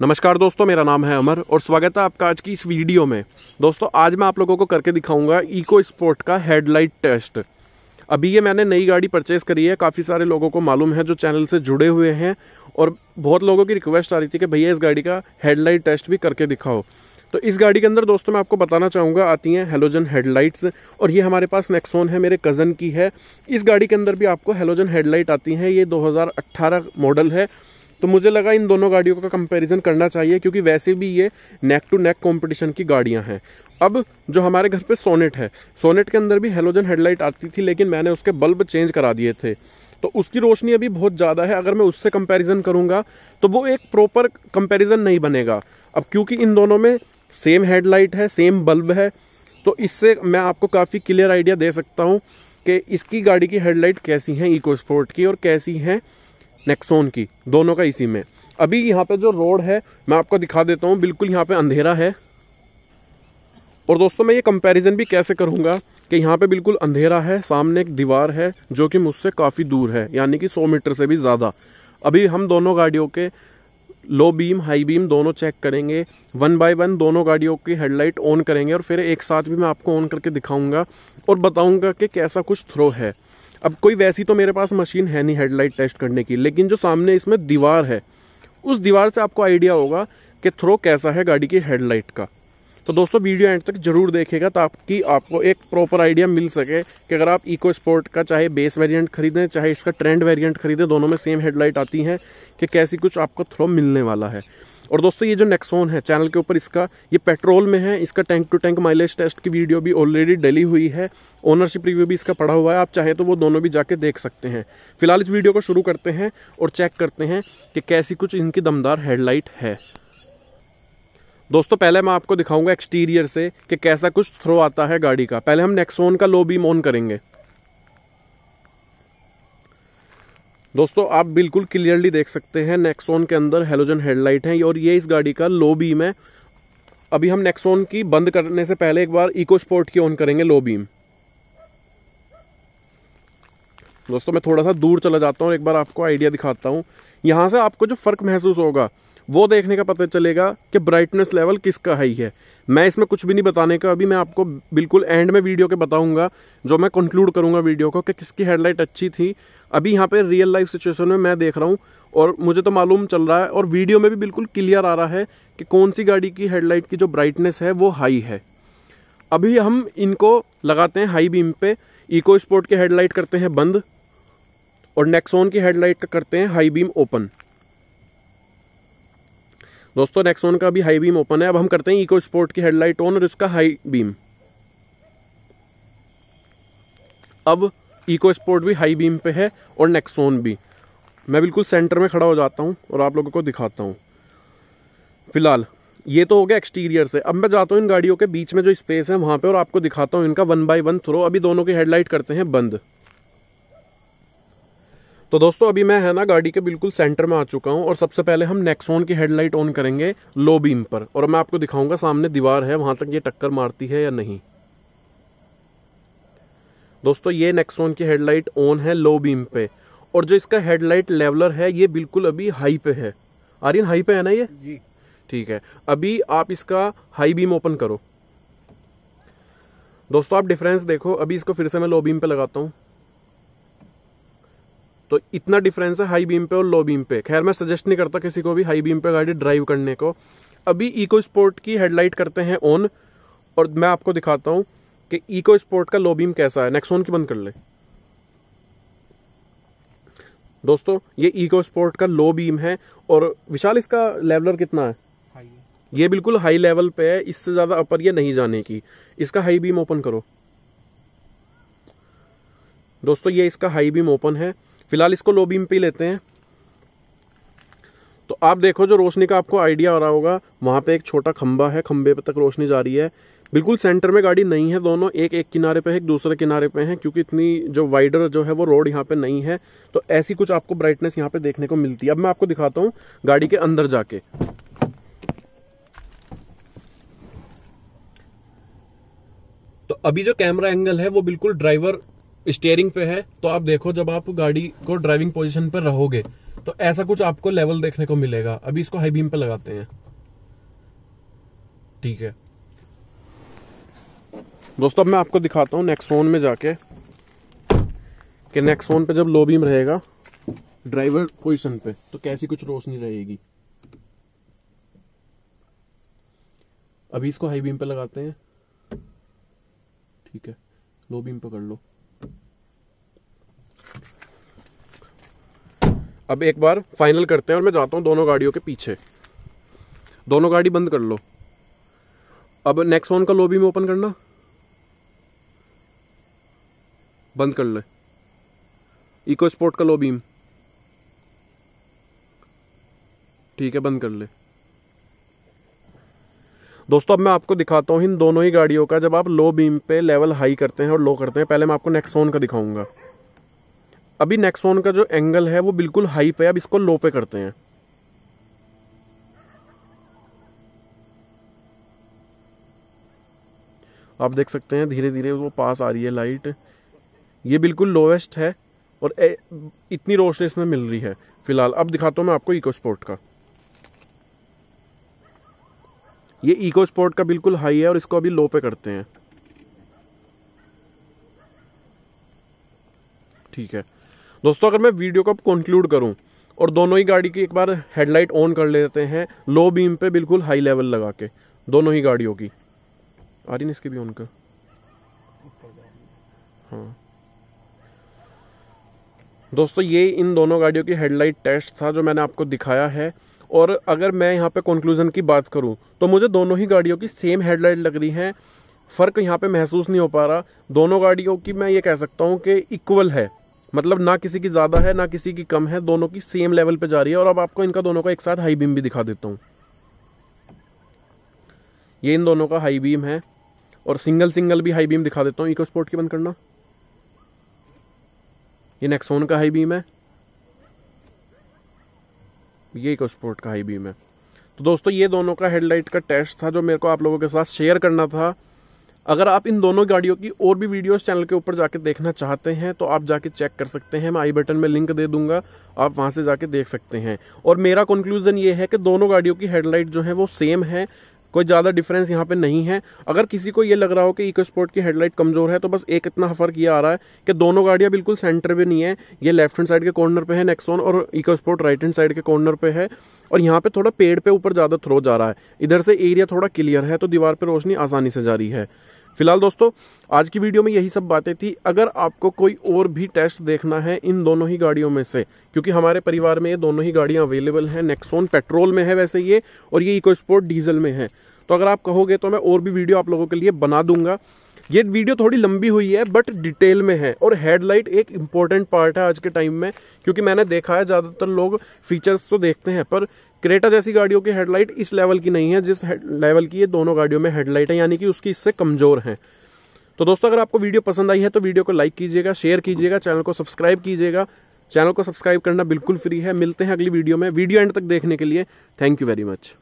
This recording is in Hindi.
नमस्कार दोस्तों, मेरा नाम है अमर और स्वागत है आपका आज की इस वीडियो में। दोस्तों, आज मैं आप लोगों को करके दिखाऊँगा इको स्पोर्ट का हेडलाइट टेस्ट। अभी ये मैंने नई गाड़ी परचेज करी है, काफ़ी सारे लोगों को मालूम है जो चैनल से जुड़े हुए हैं और बहुत लोगों की रिक्वेस्ट आ रही थी कि भैया इस गाड़ी का हेडलाइट टेस्ट भी करके दिखाओ। तो इस गाड़ी के अंदर दोस्तों, मैं आपको बताना चाहूँगा, आती हैं हेलोजन हेडलाइट्स और ये हमारे पास नेक्सोन है, मेरे कज़न की है। इस गाड़ी के अंदर भी आपको हेलोजन हेडलाइट आती हैं, ये 2018 मॉडल है। तो मुझे लगा इन दोनों गाड़ियों का कंपैरिजन करना चाहिए, क्योंकि वैसे भी ये नेक टू नेक कंपटीशन की गाड़ियाँ हैं। अब जो हमारे घर पे सोनेट है सोनेट के अंदर भी हेलोजन हेडलाइट आती थी, लेकिन मैंने उसके बल्ब चेंज करा दिए थे। तो उसकी रोशनी अभी बहुत ज़्यादा है, अगर मैं उससे कंपैरिजन करूँगा तो वो एक प्रॉपर कंपैरिजन नहीं बनेगा। अब क्योंकि इन दोनों में सेम हेडलाइट है सेम बल्ब है तो इससे मैं आपको काफ़ी क्लियर आइडिया दे सकता हूँ कि इसकी गाड़ी की हेडलाइट कैसी हैं इको स्पोर्ट की और कैसी हैं नेक्सोन की, दोनों का इसी में। अभी यहाँ पे जो रोड है, मैं आपको दिखा देता हूँ, बिल्कुल यहाँ पे अंधेरा है। और दोस्तों, मैं ये कंपैरिजन भी कैसे करूँगा कि यहाँ पे बिल्कुल अंधेरा है, सामने एक दीवार है, जो कि मुझसे काफ़ी दूर है, यानी कि 100 मीटर से भी ज़्यादा। अभी हम दोनों गाड़ियों के लो बीम हाई बीम दोनों चेक करेंगे। वन बाय वन दोनों गाड़ियों की हेडलाइट ऑन करेंगे, और फिर एक साथ भी मैं आपको ऑन करके दिखाऊँगा और बताऊँगा कि कैसा कुछ थ्रो है। अब कोई वैसी तो मेरे पास मशीन है नहीं हेडलाइट टेस्ट करने की, लेकिन जो सामने इसमें दीवार है, उस दीवार से आपको आइडिया होगा कि थ्रो कैसा है गाड़ी की हेडलाइट का। तो दोस्तों, वीडियो एंड तक ज़रूर देखेगा ताकि आपको एक प्रॉपर आइडिया मिल सके कि अगर आप इको स्पोर्ट का चाहे बेस वेरिएंट खरीदें, चाहे इसका ट्रेंड वेरिएंट खरीदें, दोनों में सेम हेडलाइट आती हैं कि कैसी कुछ आपको थ्रो मिलने वाला है। और दोस्तों, ये जो नेक्सोन है चैनल के ऊपर इसका, ये पेट्रोल में है, इसका tank to tank mileage test की वीडियो भी ऑलरेडी डली हुई है ओनरशिप रिव्यू भी इसका पड़ा हुआ है, आप चाहे तो वो दोनों भी जाके देख सकते हैं। फ़िलहाल इस वीडियो को शुरू करते हैं और चेक करते हैं कि कैसी कुछ इनकी दमदार हेडलाइट है। दोस्तों, पहले मैं आपको दिखाऊँगा एक्सटीरियर से कि कैसा कुछ थ्रो आता है गाड़ी का। पहले हम नेक्सोन का लो बीम ऑन करेंगे। दोस्तों, आप बिल्कुल क्लियरली देख सकते हैं नेक्सोन के अंदर हेलोजन हेडलाइट है और ये इस गाड़ी का लो बीम है। अभी हम नेक्सोन की बंद करने से पहले एक बार इको स्पोर्ट की ऑन करेंगे लो बीम दोस्तों, मैं थोड़ा सा दूर चला जाता हूँ, एक बार आपको आइडिया दिखाता हूँ। यहाँ से आपको जो फ़र्क महसूस होगा वो देखने का पता चलेगा कि ब्राइटनेस लेवल किसका हाई है। मैं इसमें कुछ भी नहीं बताने का, अभी मैं आपको बिल्कुल एंड में वीडियो के बताऊँगा, जो मैं कंक्लूड करूँगा वीडियो को कि किसकी हेडलाइट अच्छी थी। अभी यहाँ पे रियल लाइफ सिचुएशन में मैं देख रहा हूँ और मुझे तो मालूम चल रहा है और वीडियो में भी बिल्कुल क्लियर आ रहा है कि कौन सी गाड़ी की हेडलाइट की जो ब्राइटनेस है वो हाई है। अभी हम इनको लगाते हैं हाई बीम पे इको स्पोर्ट की हेडलाइट करते हैं बंद और नेक्सोन की हेडलाइट करते हैं हाई बीम ओपन दोस्तों नेक्सोन का भी हाई बीम ओपन है। अब हम करते हैं इको स्पोर्ट की हेडलाइट ऑन और इसका हाई बीम अब इको स्पोर्ट भी हाई बीम पे है और नेक्सोन भी। मैं बिल्कुल सेंटर में खड़ा हो जाता हूँ और आप लोगों को दिखाता हूँ। फ़िलहाल, ये तो हो गया एक्सटीरियर से। अब मैं जाता हूँ इन गाड़ियों के बीच में जो स्पेस है वहाँ पे और आपको दिखाता हूँ इनका वन बाय वन थ्रो अभी दोनों की हेडलाइट करते हैं बंद। तो दोस्तों अभी मैं है ना गाड़ी के बिल्कुल सेंटर में आ चुका हूँ और सबसे पहले हम नेक्सोन की हेडलाइट ऑन करेंगे लो बीम पर। और मैं आपको दिखाऊँगा सामने दीवार है वहाँ तक ये टक्कर मारती है या नहीं। दोस्तों ये नेक्सोन की हेडलाइट ऑन है लो बीम पे। और जो इसका हेडलाइट लेवलर है ये बिल्कुल अभी हाई पे है। आर्यन हाई पे है ना ये? जी। ठीक है। अभी आप इसका हाई बीम ओपन करो। दोस्तों आप डिफरेंस देखो। अभी इसको फिर से मैं लो बीम पे लगाता हूँ। तो इतना डिफरेंस है हाई बीम पे और लो बीम पे। खैर मैं सजेस्ट नहीं करता किसी को भी हाई बीम पे गाड़ी ड्राइव करने को। अभी इको स्पोर्ट की हेडलाइट करते हैं ऑन और मैं आपको दिखाता हूँ कि इको स्पोर्ट का लो बीम कैसा है। नेक्सोन की बंद कर ले। दोस्तों ये इको स्पोर्ट का लो बीम है और विशाल इसका लेवलर कितना है? ये बिल्कुल हाई लेवल पे है इससे ज़्यादा अपर ये नहीं जाने की। इसका हाई बीम ओपन करो। दोस्तों ये इसका हाई बीम ओपन है। फ़िलहाल इसको लो बीम पे लेते हैं। तो आप देखो जो रोशनी का आपको आइडिया आ रहा होगा, वहाँ पे एक छोटा खंबा है, खंबे तक रोशनी जा रही है। बिल्कुल सेंटर में गाड़ी नहीं है दोनों, एक एक किनारे पे है, एक दूसरे किनारे पे है, क्योंकि इतनी जो वाइडर जो है वो रोड यहाँ पे नहीं है। तो ऐसी कुछ आपको ब्राइटनेस यहाँ पे देखने को मिलती है। अब मैं आपको दिखाता हूँ गाड़ी के अंदर जाके। तो अभी जो कैमरा एंगल है वो बिल्कुल ड्राइवर स्टेयरिंग पे है तो आप देखो जब आप गाड़ी को ड्राइविंग पोजीशन पर रहोगे तो ऐसा कुछ आपको लेवल देखने को मिलेगा। अभी इसको हाई बीम पे लगाते हैं। ठीक है। दोस्तों, अब मैं आपको दिखाता हूँ नेक्सोन में जाके कि नेक्सोन पे जब लो बीम रहेगा ड्राइवर पोजीशन पे तो कैसी कुछ रोशनी रहेगी। अभी इसको हाई बीम पे लगाते हैं। ठीक है। लो बीम पकड़ लो। अब एक बार फाइनल करते हैं और मैं जाता हूँ दोनों गाड़ियों के पीछे। दोनों गाड़ी बंद कर लो। अब नेक्स्ट वन का लो बीम ओपन करना। बंद कर ले। इको स्पोर्ट का लो बीम ठीक है, बंद कर ले। दोस्तों, अब मैं आपको दिखाता हूँ इन दोनों ही गाड़ियों का, जब आप लो बीम पे लेवल हाई करते हैं और लो करते हैं, पहले मैं आपको नेक्सोन का दिखाऊँगा। अभी नेक्सोन का जो एंगल है वो बिल्कुल हाई पे अब इसको लो पे करते हैं। आप देख सकते हैं धीरे धीरे वो पास आ रही है लाइट ये बिल्कुल लोवेस्ट है और ए, इतनी रोशनी इसमें मिल रही है फ़िलहाल। अब दिखाता हूँ मैं आपको इको स्पोर्ट का। ये इको स्पोर्ट का बिल्कुल हाई है और इसको अभी लो पे करते हैं। ठीक है। दोस्तों, अगर मैं वीडियो को कंक्लूड करूँ और दोनों ही गाड़ी की एक बार हेडलाइट ऑन कर लेते हैं लो बीम पे बिल्कुल हाई लेवल लगा के, दोनों ही गाड़ियों की। आ रही ना इसकी भी ऑन कर हाँ। दोस्तों, ये इन दोनों गाड़ियों की हेडलाइट टेस्ट था जो मैंने आपको दिखाया है। और अगर मैं यहाँ पे कंक्लूजन की बात करूँ तो मुझे दोनों ही गाड़ियों की सेम हेडलाइट लग रही है। फ़र्क यहाँ पे महसूस नहीं हो पा रहा। दोनों गाड़ियों की मैं ये कह सकता हूँ कि इक्वल है। मतलब ना किसी की ज़्यादा है, ना किसी की कम है, दोनों की सेम लेवल पे जा रही है। और अब आपको इनका दोनों का एक साथ हाई बीम भी दिखा देता हूँ। ये इन दोनों का हाई बीम है। और सिंगल सिंगल भी हाई बीम दिखा देता हूँ। इको स्पोर्ट की बंद करना। ये नेक्सोन का हाई बीम है। ये इको स्पोर्ट का हाई बीम है। तो दोस्तों, ये दोनों का हेडलाइट का टेस्ट था जो मेरे को आप लोगों के साथ शेयर करना था। अगर आप इन दोनों गाड़ियों की और भी वीडियोस चैनल के ऊपर जाके देखना चाहते हैं तो आप जाके चेक कर सकते हैं। मैं आई बटन में लिंक दे दूँगा, आप वहाँ से जाके देख सकते हैं। और मेरा कंक्लूजन ये है कि दोनों गाड़ियों की हेडलाइट जो है, वो सेम है, कोई ज़्यादा डिफरेंस यहाँ पे नहीं है। अगर किसी को ये लग रहा हो कि इको स्पोर्ट की हेडलाइट कमज़ोर है तो बस एक इतना फ़र्क ये आ रहा है कि दोनों गाड़ियाँ बिल्कुल सेंटर पे नहीं है। ये लेफ़्ट हैंड साइड के कॉर्नर पे है नेक्सॉन और EcoSport right hand side के कॉर्नर पे है। और यहाँ पे थोड़ा पेड़ पे ऊपर ज़्यादा थ्रो जा रहा है। इधर से एरिया थोड़ा क्लियर है तो दीवार पर रोशनी आसानी से जा रही है। फ़िलहाल दोस्तों, आज की वीडियो में यही सब बातें थी। अगर आपको कोई और भी टेस्ट देखना है इन दोनों ही गाड़ियों में से, क्योंकि हमारे परिवार में ये दोनों ही गाड़ियाँ अवेलेबल हैं नेक्सोन पेट्रोल में है वैसे ये, और ये इको स्पोर्ट डीजल में है। तो अगर आप कहोगे तो मैं और भी वीडियो आप लोगों के लिए बना दूँगा। ये वीडियो थोड़ी लंबी हुई है बट डिटेल में है, और हेडलाइट एक इंपॉर्टेंट पार्ट है आज के टाइम में, क्योंकि मैंने देखा है, ज़्यादातर लोग फीचर्स तो देखते हैं, पर क्रेटा जैसी गाड़ियों की हेडलाइट इस लेवल की नहीं है, जिस लेवल की ये दोनों गाड़ियों में हेडलाइट है यानी कि उसकी इससे कमज़ोर है। तो दोस्तों, अगर आपको वीडियो पसंद आई है तो वीडियो को लाइक कीजिएगा, शेयर कीजिएगा, चैनल को सब्सक्राइब कीजिएगा। चैनल को सब्सक्राइब करना बिल्कुल फ्री है। मिलते हैं अगली वीडियो में। वीडियो एंड तक देखने के लिए थैंक यू वेरी मच।